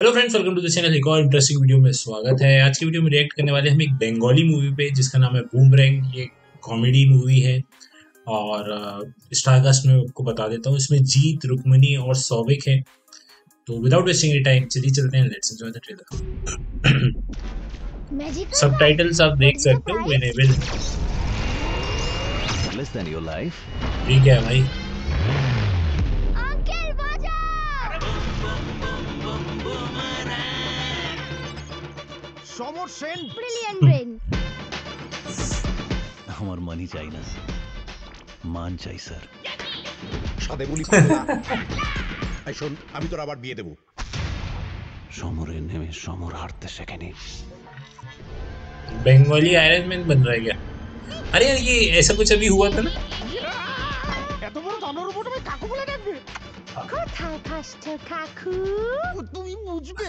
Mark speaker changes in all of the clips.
Speaker 1: Hello friends welcome to the channel एक और interesting video में स्वागत है। आज की वीडियो में रिएक्ट करने वाले हम एक बंगाली मूवी पे जिसका नाम है बूमरैंग ये कॉमेडी मूवी है और स्टारकास्ट में आपको बता देता हूँ। इसमें जीत रुक्मनी और सौविक है। तो विदाउट वेस्टिंग एनी टाइम चलिए चलते हैं। Let's enjoy the trailer subtitles आप देख सकते हो। Available
Speaker 2: less than your life.
Speaker 1: ठीक है भाई।
Speaker 3: সমর সেন
Speaker 4: ব্রিলিয়ান্ট ব্রেন
Speaker 2: আমার মানি চাই না মান চাই স্যার
Speaker 3: সাদে বলি করবে না এই শোন আমি তোর আবার বিয়ে দেবো
Speaker 2: সমরে নেমে সমর হারতে শেখেনি
Speaker 1: बंगाली आयरन मैन बन रहा है क्या अरे यार ये ऐसा कुछ अभी हुआ था ना
Speaker 3: এত বড় দানোর উপর তুমি কাকু বলে ডাকবে
Speaker 4: কোথায় ফার্স্ট কাকু
Speaker 3: তুমি বুঝবে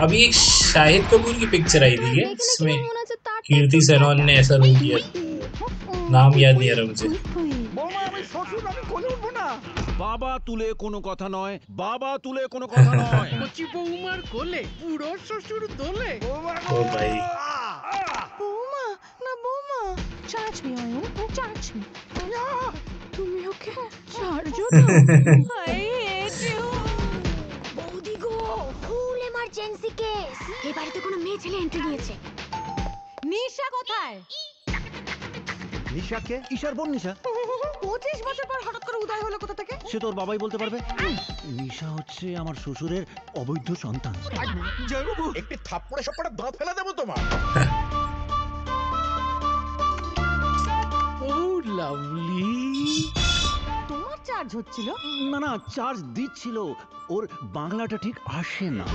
Speaker 1: अभी एक शाहिद कपूर की पिक्चर आई थी है
Speaker 4: দেখে না
Speaker 1: जिसमें
Speaker 4: কেমন মনে হচ্ছে তার
Speaker 1: कीर्ति सैनन ने ऐसा रोल किया नाम याद नहीं आ रहा मुझे
Speaker 3: বৌমা আমি শ্বশুর আমি কোলে উঠবো না
Speaker 5: বাবা তুলে কোনো কথা নয় বাবা তুলে কোনো কথা নয়
Speaker 6: কচি বৌমার কোলে পুরো শ্বশুর দোলে
Speaker 3: বৌমা
Speaker 1: ओ भाई
Speaker 4: বৌমা না বৌমা charge me Ayan charge me তুমি ওকে ছাড়ছো না আই এই বাড়িতে কোনো মেয়ে ছেলে এন্ট্রি নিয়েছে। নিশা কোথায়?
Speaker 2: নিশাকে? ঈশার বোন নিশা।
Speaker 4: পঁচিশ বছর পর হঠাৎ করে উদয় হলো কোথা থেকে?
Speaker 2: সে তোর বাবাই বলতে পারবে? নিশা হচ্ছে আমার শ্বশুরের অবৈধ সন্তান।
Speaker 3: জয়বাবু একটি থাপ্পড়ে সব কটা দাঁত ফেলা দেবো তোমার
Speaker 4: চার্জ হচ্ছিল?
Speaker 2: না না চার্জ দিচ্ছিল। ওর বাংলাটা ঠিক আসে না।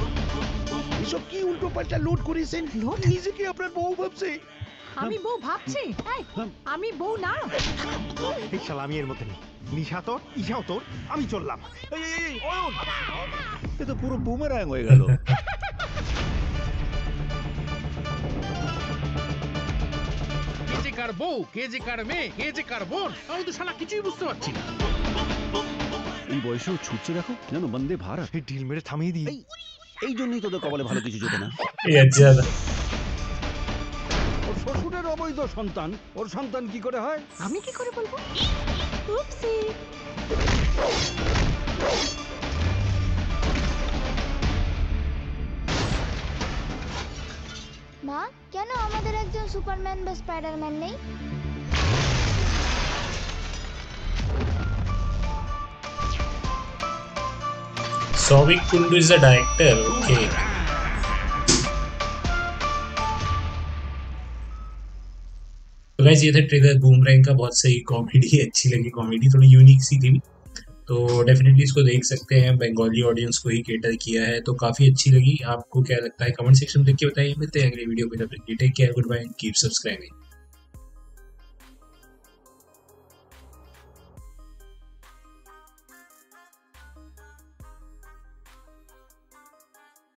Speaker 3: এসব কি উল্টো পাল্টা লোড করেছেন লোড নিজেকে আপনার বউ ভাবছে।
Speaker 4: আমি বউ ভাবছি? এই, আমি বউ না।
Speaker 3: এই শালা আমি এর মধ্যে নেই। নিশা তোর ইশাও তোর আমি চললাম। এই এই এই অয়ন
Speaker 2: এ তো পুরো বুমেরাং হয়ে গেল।
Speaker 6: কে যে কার বউ কে যে কার মেয়ে কে যে কার বোন আমি তো শালা কিছুই বুঝতে পারছি না।
Speaker 2: এই বয়সেও ছুটছে দেখো জানো বন্দে ভারত।
Speaker 3: এই ঢিল মেরে থামিয়ে দিই।
Speaker 2: এই জন্যই তোদের কপালে ভালো কিছু জোটে না।
Speaker 5: ওর শ্বশুরের অবৈধ সন্তান ওর সন্তান কি করে হয়?
Speaker 4: আমি কি করে বলব? মা কেন আমাদের একজন সুপারম্যান বা স্পাইডারম্যান নেই?
Speaker 1: Souvik Kundu is the director okay तो गाइस ये था ट्रेलर बूमरैंग का बहुत सही कॉमेडी अच्छी लगी कॉमेडी थोड़ी यूनिक सी थी। तो डेफिनेटली इसको देख सकते हैं बंगाली ऑडियंस को ही केटर किया है तो काफ़ी अच्छी लगी। आपको क्या लगता है? कमेंट सेक्शन में लिख के बताइए। मिलते हैं अगले वीडियो में। तब take care good bye keep subscribing